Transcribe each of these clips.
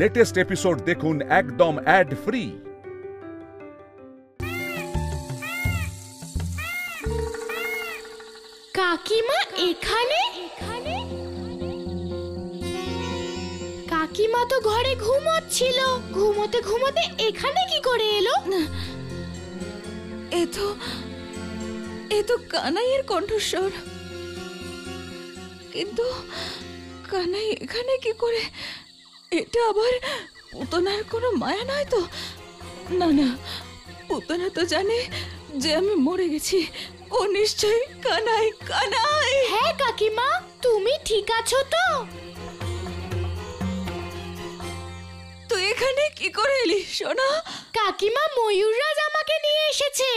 Latest episode দেখুন একদম add free কাকিমা এখানে? কাকিমা তো ঘরে ঘুমোচ্ছিল। ঘুমোতে ঘুমোতে এখানে কি করে এলো? এ তো এ তো কানাইয়ের কণ্ঠস্বর। কিন্তু কানাই এখানে কি করে এটা আবার পুতনার কোনো মায়া নয় তো? না না পুতনা তো জানে যে আমি মরে গেছি। ও নিশ্চয়ই কানাই কানাই! হ্যাঁ কাকিমা তুমি ঠিক আছো তো? তুই এখানে কি করে এলি সোনা? কাকিমা ময়ূররাজ আমাকে নিয়ে এসেছে।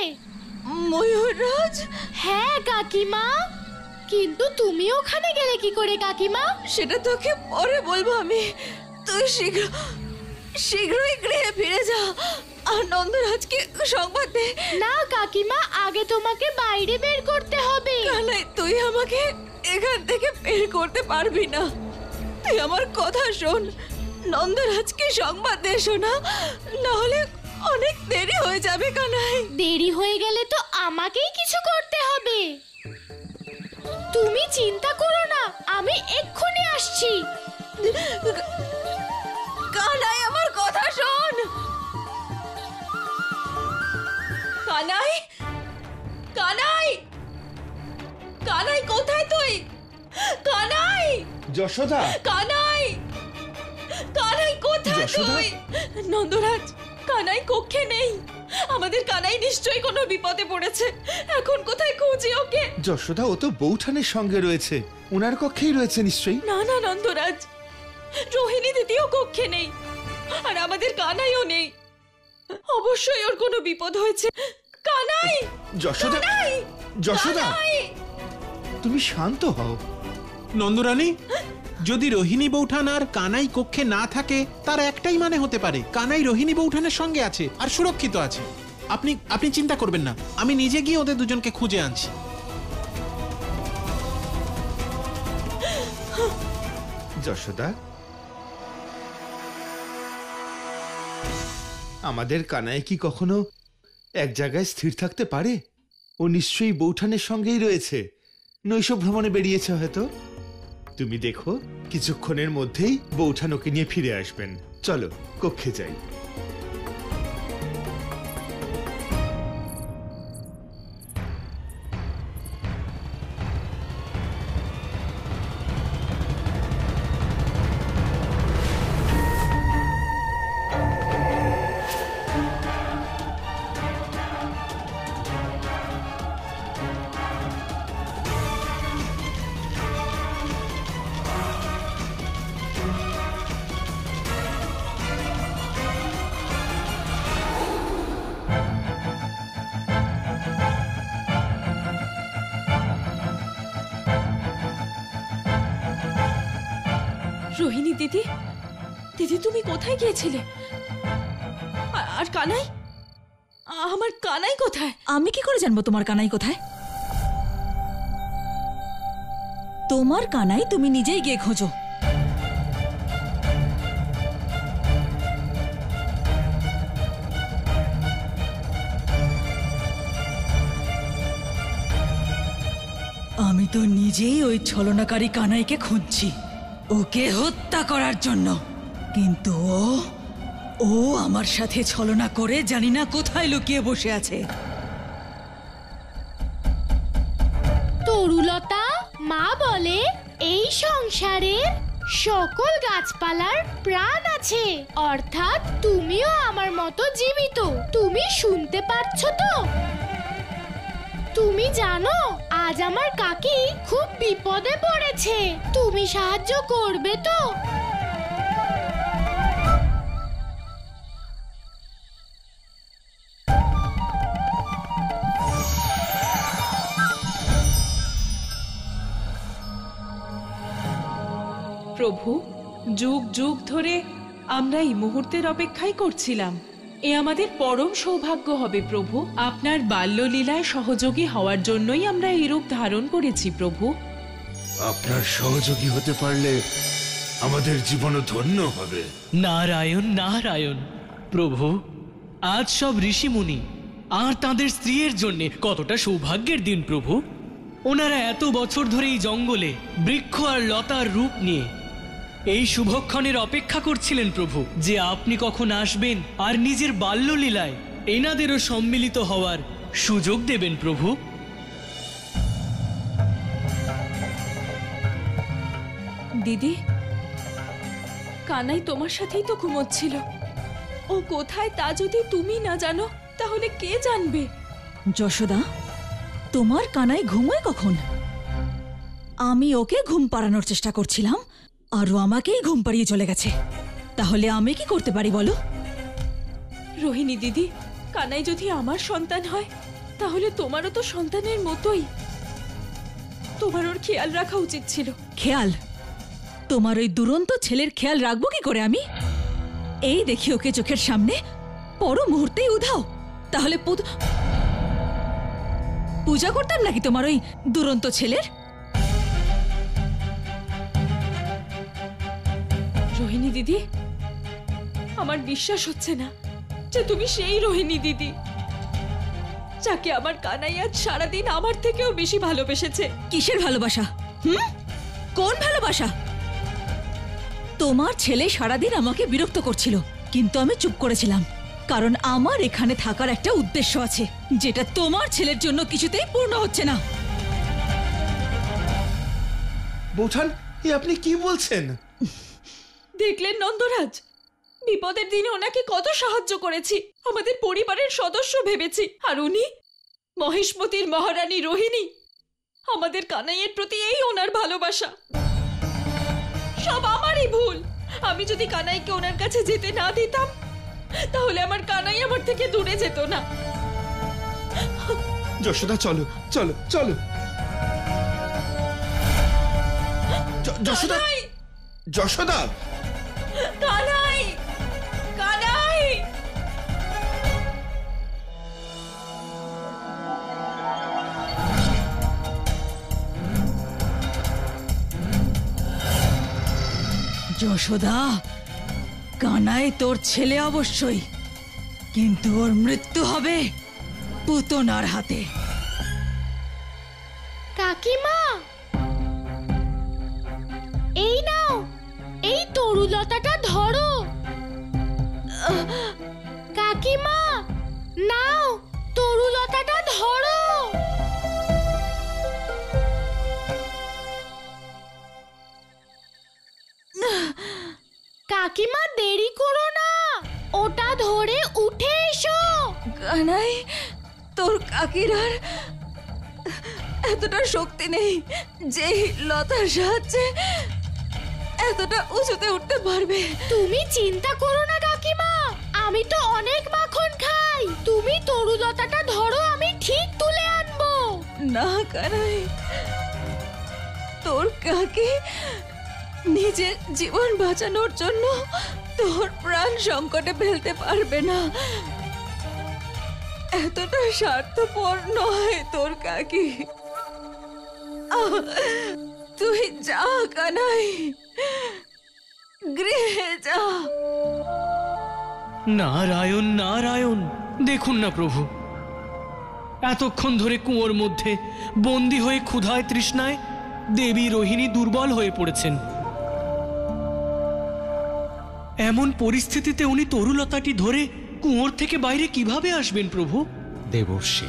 ময়ূররাজ? হ্যাঁ কাকিমা। কিন্তু তুমি ওখানে গেলে কি করে কাকিমা? সেটা তোকে পরে বলব আমি। তুই শীঘ্র শীঘ্রই গৃহে ফিরে যা আর নন্দরাজকে সংবাদ দে। না কাকিমা আগে তোমাকে বাইরে বের করতে হবে। কানাই তুই আমাকে এখান থেকে বের করতে পারবি না। তুই আমার কথা শোন। নন্দরাজকে সংবাদ দে শোনা নাহলে অনেক দেরি হয়ে যাবে কানাই দেরি হয়ে গেলে তো আমাকেই কিছু করতে হবে। তুমি চিন্তা করো না আমি এক্ষুনি আসছি। কানাই আমার কথা শোন। কানাই কানাই কানাই কোথায় তুই? কানাই যশোদা। কানাই কানাই কোথায়? তুই? নন্দরাজ কানাই কক্ষে নেই। আমাদের কানাই নিশ্চয়ই কোনো বিপদে পড়েছে। এখন কোথায় খুঁজি ওকে? যশোদা ও তো বৌঠানের সঙ্গে রয়েছে। ওনার কক্ষেই রয়েছে নিশ্চয়ই। না না নন্দরাজ। রোহিণী দিদিও কক্ষে নেই। আর আমাদের কানাইও নেই। অবশ্যই ওর কোনো বিপদ হয়েছে। কানাই! যশোদা! কানাই! যশোদা! কানাই! তুমি শান্ত হও। নন্দরানী যদি রোহিণী বৌঠান আর কানাই কক্ষে না থাকে তার একটাই মানে হতে পারে কানাই রোহিণী বৌঠানের সঙ্গে আছে আর সুরক্ষিত আছে। আপনি আপনি চিন্তা করবেন না আমি নিজে গিয়ে ওদের দুজনকে খুঁজে আনছি। যশোদা আমাদের কানায় কি কখনো এক জায়গায় স্থির থাকতে পারে? ও নিশ্চয়ই বৌঠানের সঙ্গেই রয়েছে। নৈশ ভ্রমণে বেরিয়েছে হয়তো? তুমি দেখো, কিছুক্ষণের মধ্যেই বৌঠান ওকে নিয়ে ফিরে আসবেন। চলো, কক্ষে যাই। দিদি? দিদি, তুমি কোথায় গিয়েছিলে? আর কানাই? আমার কানাই কোথায়? আমি কি করে জানব তোমার কানাই কোথায়? তোমার কানাই তুমি নিজেই গিয়ে খোঁজো। আমি তো নিজেই ওই ছলনাকারী কানাইকে খুঁজছি। ওকে হত্যা করার জন্য। কিন্তু ও ও আমার সাথে ছলনা করে জানি না কোথায় লুকিয়ে বসে আছে। তরুলতা, মা বলে, এই সংসারে সকল গাছপালার প্রাণ আছে। অর্থাৎ তুমিও আমার মতো জীবিত। তুমি শুনতে পাচ্ছ তো? তুমি জানো আজ আমার কাকি খুব বিপদে পড়েছে। তুমি সাহায্য করবে তো? প্রভু, যুগ যুগ ধরে আমরা এই মুহূর্তের অপেক্ষাই করছিলাম। এ আমাদের পরম সৌভাগ্য হবে প্রভু। আপনার বাল্যলীলায় সহযোগী হওয়ার জন্যই আমরা এই রূপ ধারণ করেছি প্রভু। আপনার সহযোগী হতে পারলে আমাদের জীবনও ধন্য হবে। নারায়ণ নারায়ণ। প্রভু আজ সব ঋষিমুনি আর তাদের স্ত্রীর জন্য কতটা সৌভাগ্যের দিন প্রভু। ওনারা এত বছর ধরে এই জঙ্গলে বৃক্ষ আর লতার রূপ নিয়ে এই শুভক্ষণের অপেক্ষা করছিলেন প্রভু যে আপনি কখন আসবেন আর নিজের বাল্যলীলায় এনাদেরও সম্মিলিত হওয়ার সুযোগ দেবেন প্রভু। দিদি কানাই তোমার সাথেই তো ঘুমোচ্ছিল। ও কোথায় তা যদি তুমি না জানো তাহলে কে জানবে? যশোদা তোমার কানাই ঘুমোয় কখন? আমি ওকে ঘুম পাড়ানোর চেষ্টা করছিলাম আর ও আমাকেই ঘুম পাড়িয়ে চলে গেছে। তাহলে আমি কি করতে পারি বলো? রোহিণী দিদি কানাই যদি আমার সন্তান হয় তাহলে তোমারও তো সন্তানের মতোই। তোমার ওর খেয়াল রাখা উচিত ছিল। খেয়াল? তোমার ওই দুরন্ত ছেলের খেয়াল রাখব কি করে আমি? এই দেখি ওকে চোখের সামনে। পর মুহূর্তেই উধাও। তাহলে পূজা করতাম নাকি তোমার ওই দুরন্ত ছেলের? দিদি। আমার বিশ্বাস হচ্ছে না যে তুমি সেই রোহিণী দিদি যাকে আমার কানাই আজ সারাদিন আমার থেকেও বেশি ভালোবেসেছে। কিসের ভালোবাসা? হুম? কোন ভালোবাসা? তোমার ছেলে সারাদিন আমাকে বিরক্ত করছিল কিন্তু আমি চুপ করেছিলাম কারণ আমার এখানে থাকার একটা উদ্দেশ্য আছে যেটা তোমার ছেলের জন্য কিছুতেই পূর্ণ হচ্ছে না। বৌঠান এ আপনি কি বলছেন? দেখলেন নন্দরাজ? বিপদের দিনে ওনাকে কত সাহায্য করেছি। আমাদের পরিবারের সদস্য ভেবেছি। আর উনি? মহেশমতির মহারানী রোহিণী। আমাদের কানাইয়ের প্রতি এই ওনার ভালোবাসা। সব আমারই ভুল। আমি যদি কানাইকে ওনার কাছে যেতে না দিতাম তাহলে আমার কানাই আমার থেকে দূরে যেত না। যশোদা চলো চলো চলো। যশোদা যশোদা! কানাই! কানাই! যশোদা কানায় তোর ছেলে অবশ্যই কিন্তু ওর মৃত্যু হবে পুতনার হাতে। কাকিমা তরুলতাটা ধরো। কাকিমা, নাও, তরুলতাটা ধরো। কাকিমা, দেরি করো না। ওটা ধরে উঠে এসো। কানাই, তোর কাকির আর এতটা শক্তি নেই যে লতার সাহায্যে এতটা উঁচুতে উঠতে পারবে। তুমি চিন্তা করো না কাকিমা। আমি তো অনেক মাখন খাই। তুমি তরুলতাটা ধরো আমি ঠিক তুলে আনব। না কানাই। তোর কাকি নিজের জীবন বাঁচানোর জন্য তোর প্রাণ সংকটে ফেলতে পারবে না? এতটা স্বার্থপর নয় তোর কাকি। তুই যা কানাই। গৃহে যা। নারায়ণ নারায়ণ দেখুন না প্রভু। এতক্ষণ ধরে কুয়োর মধ্যে বন্দী হয়ে ক্ষুধায় তৃষ্ণায় দেবী রোহিণী দুর্বল হয়ে পড়েছেন। এমন পরিস্থিতিতে উনি তরুলতাটি ধরে কুয়োর থেকে বাইরে কীভাবে আসবেন প্রভু? দেবর্ষী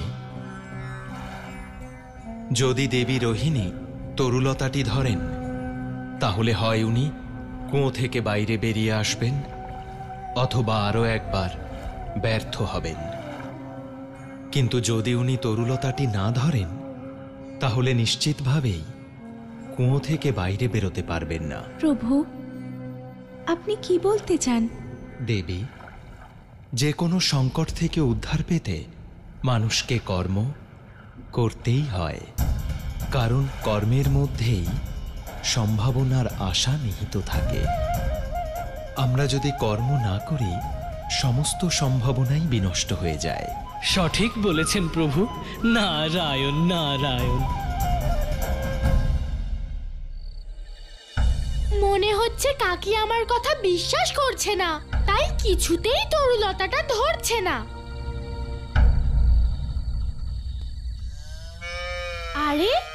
যদি দেবী রোহিণী তরুলতাটি ধরেন। তাহলে হয় উনি কুয়ো থেকে বাইরে বেরিয়ে আসবেন অথবা আরও একবার ব্যর্থ হবেন। কিন্তু যদি উনি তরুলতাটি না ধরেন তাহলে নিশ্চিতভাবেই কুয়ো থেকে বাইরে বেরোতে পারবেন না। প্রভু আপনি কি বলতে চান? দেবী যে কোনো সংকট থেকে উদ্ধার পেতে মানুষকে কর্ম করতেই হয়। কারণ কর্মের মধ্যেই সম্ভাবনার আশা নিহিত থাকে। আমরা যদি কর্ম না করি সমস্ত সম্ভাবনাই বিনষ্ট হয়ে যায়। সঠিক বলেছেন প্রভু। নারায়ণ নারায়ণ। মনে হচ্ছে কাকি আমার কথা বিশ্বাস করছে না। তাই কিছুতেই তরুলতাটা ধরছে না। আরে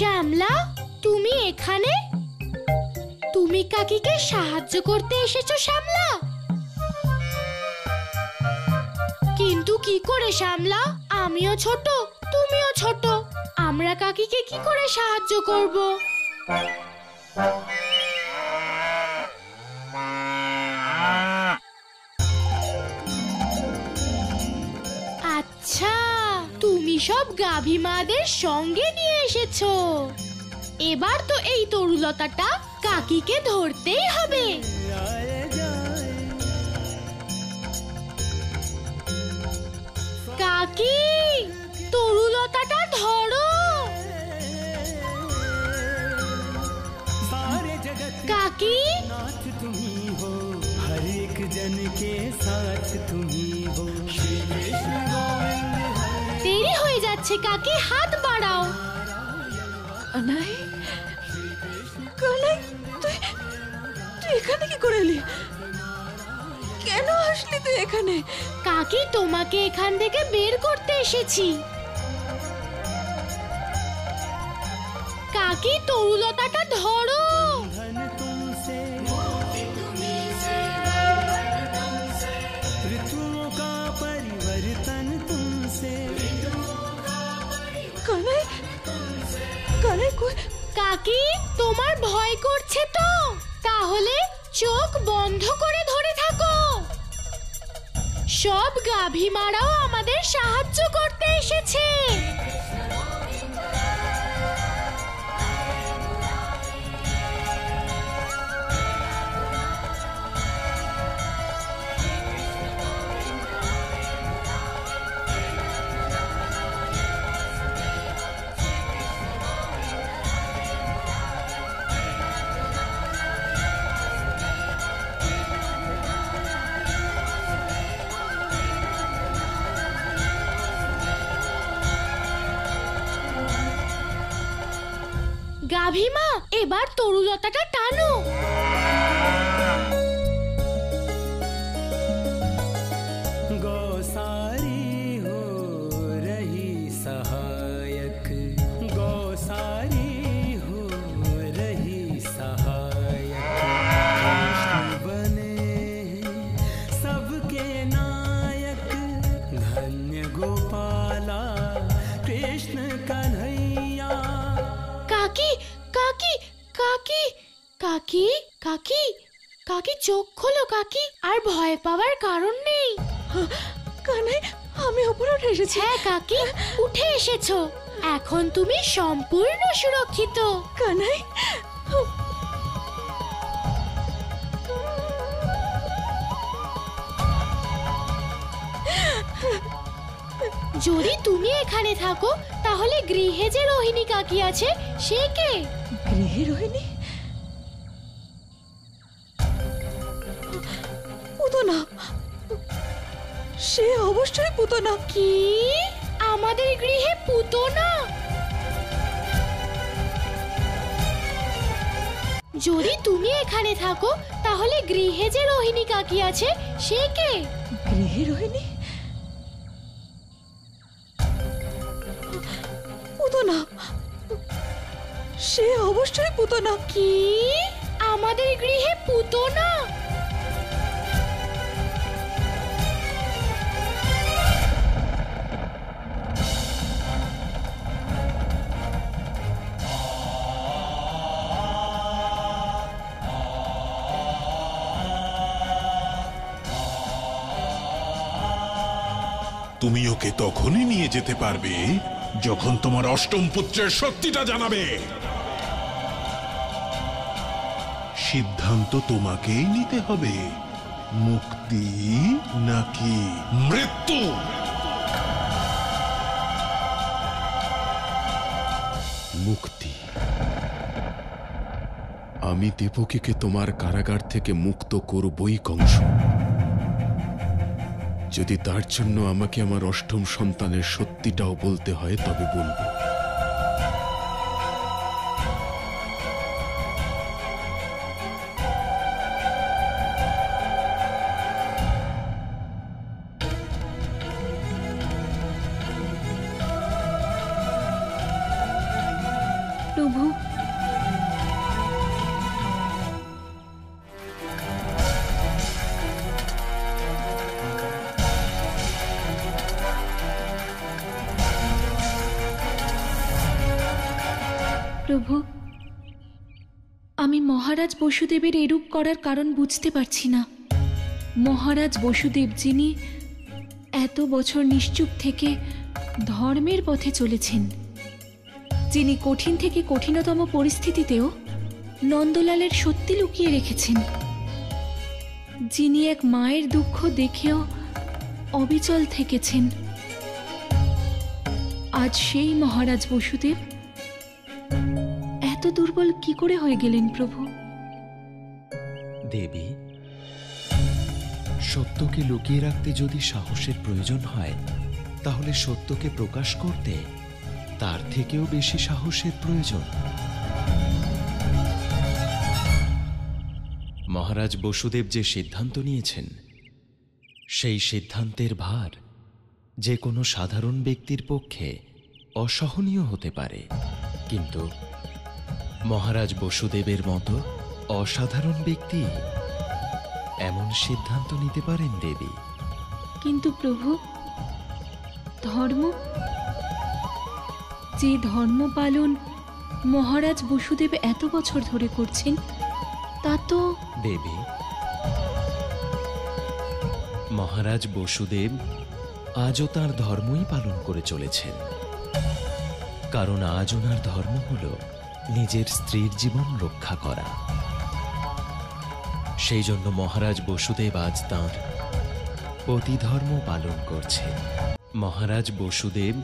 শ্যামলা, তুমি এখানে? তুমি কাকিকে সাহায্য করতে এসেছ শ্যামলা? কিন্তু কি করে শ্যামলা? আমিও ছোট, তুমিও ছোট। আমরা কাকিকে কি করে সাহায্য করব? সব গাভী মাদের সঙ্গে নিয়ে এসেছো এবার তো এই তরুলতাটা কাকিকে ধরতেই হবে কাকি তরুলতাটা ধরো सारे जगत কাকি नाथ तुम ही हो हर एक जन के साथ तुम ही हो श्री कृष्ण गोविंद हरे দেরি হয়ে যাচ্ছে কাকি হাত বাড়াও। কানাই তুই তুই এখানে কি করে এলি? কেন আসলি তুই এখানে? কাকি তোমাকে এখান থেকে বের করতে এসেছি। কাকি তরুলতাটা ধরো। কাকি, তোমার ভয় করছে তো। তাহলে চোখ বন্ধ করে ধরে থাকো। সব গাভী মারাও আমাদের সাহায্য করতে এসেছে। গাভী এবার তরুলতাটা টানো। কাকি কাকি কাকি চোখ খোলো কাকি। আর ভয় পাওয়ার কারণ নেই। কানাই আমি উপরে উঠে এসেছি। হ্যাঁ কাকি উঠে এসেছ। এখন তুমি সম্পূর্ণ সুরক্ষিত। কানাই যদি তুমি এখানে থাকো তাহলে গৃহে যে রোহিণী কাকি আছে সে কে? গৃহে রোহিণী? পুতনা। সে অবশ্যই পুতনা। কি? আমাদের গৃহে পুতো না যদি তুমি এখানে থাকো তাহলে গৃহে যে রোহিণী কাকি আছে সে কে? গৃহে রোহিণী? পুতনা। সে অবশ্যই পুতনা। কি? আমাদের গৃহে পুতো তুমি ওকে তখনই নিয়ে যেতে পারবে যখন তোমার অষ্টম পুত্রের শক্তিটা জানাবে। সিদ্ধান্ত তোমাকেই নিতে হবে। মুক্তি নাকি মৃত্যু? মুক্তি। আমি দেবকীকে তোমার কারাগার থেকে মুক্ত করবই, কংস। যদি তার জন্য আমাকে আমার অষ্টম সন্তানের সত্যিটাও বলতে হয় তবে বলব। মহারাজ বসুদেবের এরূপ করার কারণ বুঝতে পারছি না। মহারাজ বসুদেব যিনি এত বছর নিশ্চুপ থেকে ধর্মের পথে চলেছেন, যিনি কঠিন থেকে কঠিনতম পরিস্থিতিতেও নন্দলালের সত্যি লুকিয়ে রেখেছেন, যিনি এক মায়ের দুঃখ দেখেও অবিচল থেকেছেন। আজ সেই মহারাজ বসুদেব এত দুর্বল কি করে হয়ে গেলেন প্রভু? দেবী, সত্যকে লুকিয়ে রাখতে যদি সাহসের প্রয়োজন হয়, তাহলে সত্যকে প্রকাশ করতে তার থেকেও বেশি সাহসের প্রয়োজন। মহারাজ বসুদেব যে সিদ্ধান্ত নিয়েছেন, সেই সিদ্ধান্তের ভার যে কোনো সাধারণ ব্যক্তির পক্ষে অসহনীয় হতে পারে। কিন্তু মহারাজ বসুদেবের মতো অসাধারণ ব্যক্তি। এমন সিদ্ধান্ত নিতে পারেন দেবী। কিন্তু প্রভু ধর্ম? যে ধর্ম পালন মহারাজ বসুদেব এত বছর ধরে করছেন তা তো দেবী মহারাজ বসুদেব আজও তার ধর্মই পালন করে চলেছেন। কারণ আজ ওনার ধর্ম হল নিজের স্ত্রীর জীবন রক্ষা করা। সেই জন্য মহারাজ বসুদেব আজ তাঁর পতিধর্ম পালন করছেন। মহারাজ বসুদেব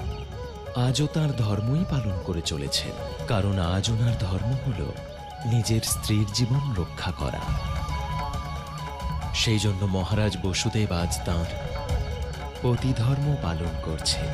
আজও তার ধর্মই পালন করে চলেছেন, কারণ আজ ওনার ধর্ম হল নিজের স্ত্রীর জীবন রক্ষা করা। সেই জন্য মহারাজ বসুদেব আজ তাঁর পতিধর্ম পালন করছেন।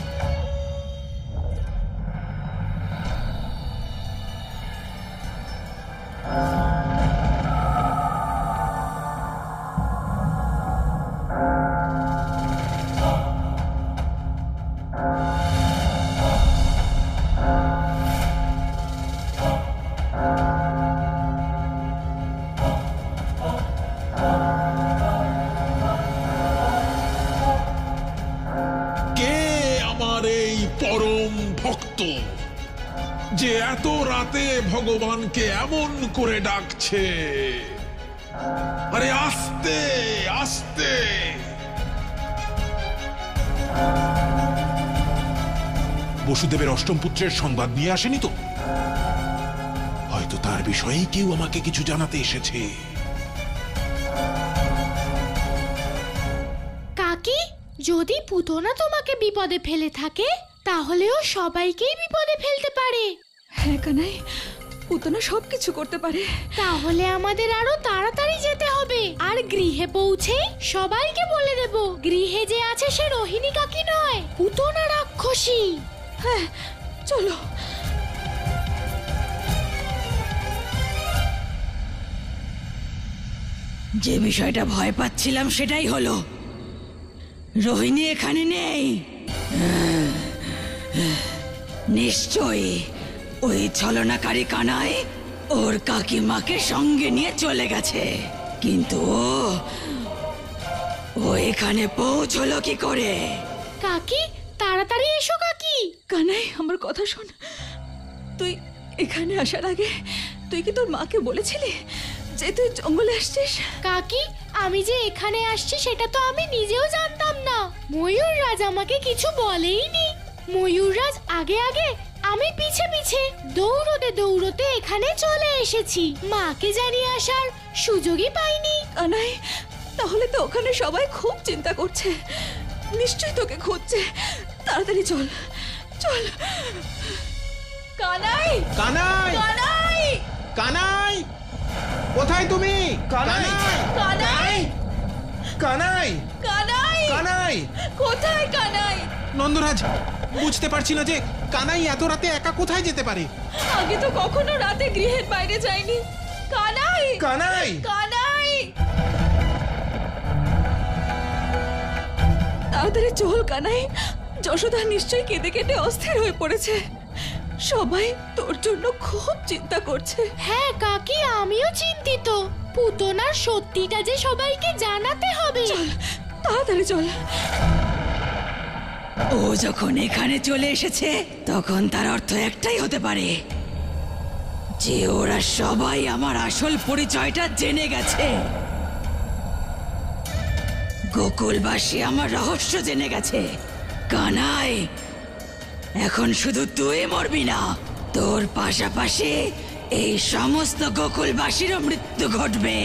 যে এত রাতে ভগবানকে এমন করে ডাকছে। আরে আস্তে আস্তে। বসুদেবের অষ্টম পুত্রের সংবাদ নিয়ে আসেনি তো? হয়তো তার বিষয়েই কেউ আমাকে কিছু জানাতে এসেছে। কাকি, যদি পুতনা তোমাকে বিপদে ফেলে থাকে, তাহলেও সবাইকেই বিপদে ফেলতে পারে। হ্যাঁ কানাই পুতনা সব কিছু করতে পারে। তাহলে আমাদের আরও তাড়াতাড়ি যেতে হবে। আর গৃহে পৌঁছে সবাইকে বলে দেব গৃহে যে আছে সে রোহিণী কাকি নয় পুতনা রাক্ষসী। হ্যাঁ চলো। যে বিষয়টা ভয় পাচ্ছিলাম সেটাই হলো। রোহিণী এখানে নেই। নিশ্চয়ই। ওই ছলনাকারী কানায় ওর কাকিমাকে সঙ্গে নিয়ে চলে গেছে। কিন্তু ও ও এখানে পৌঁছলো কি করে? কাকি তাড়াতাড়ি এসো কাকি। কানাই আমার কথা শোন। তুই এখানে আসার আগে তুই কি তোর মাকে বলেছিলি যে তুই জঙ্গলে আসছিস? কাকি আমি যে এখানে আসছি সেটা তো আমি নিজেও জানতাম না। ময়ূর রাজ আমাকে কিছু বলেইনি। ময়ূর রাজ আগে আগে আমি পিছে পিছে দৌড়তে দৌড়তে এখানে চলে এসেছি। মাকে জানিয়ে আসার সুযোগই পাইনি। কানাই তাহলে তো ওখানে সবাই খুব চিন্তা করছে। নিশ্চয়ই তোকে খুঁজছে। তাড়াতাড়ি চল চল। কানাই! কানাই! কানাই! কানাই! কোথায় তুমি? কানাই! কানাই! কানাই! কানাই! কানাই! কোথায় কানাই? নন্দরাজ বুঝতে পারছি না যে কানাই এত রাতে একা কোথায় যেতে পারে? আগে তো কখনো রাতে গৃহের বাইরে যায়নি। কানাই! কানাই! কানাই! তাড়াতাড়ি চল কানাই। যশোদা নিশ্চয়ই কেঁদে কেঁদে অস্থির হয়ে পড়েছে। সবাই তোর জন্য খুব চিন্তা করছে। হ্যাঁ কাকি আমিও চিন্তিত। পুতনার সত্যিটা যে সবাইকে জানাতে হবে। চল তাড়াতাড়ি চল। ও যখন এখানে চলে এসেছে, তখন তার অর্থ একটাই হতে পারে যে ওরা সবাই আমার আসল পরিচয়টা জেনে গেছে। গোকুলবাসী আমার রহস্য জেনে গেছে। কানাই, এখন শুধু তুই মরবি না, তোর পাশাপাশি এই সমস্ত গোকুলবাসীরও মৃত্যু ঘটবে।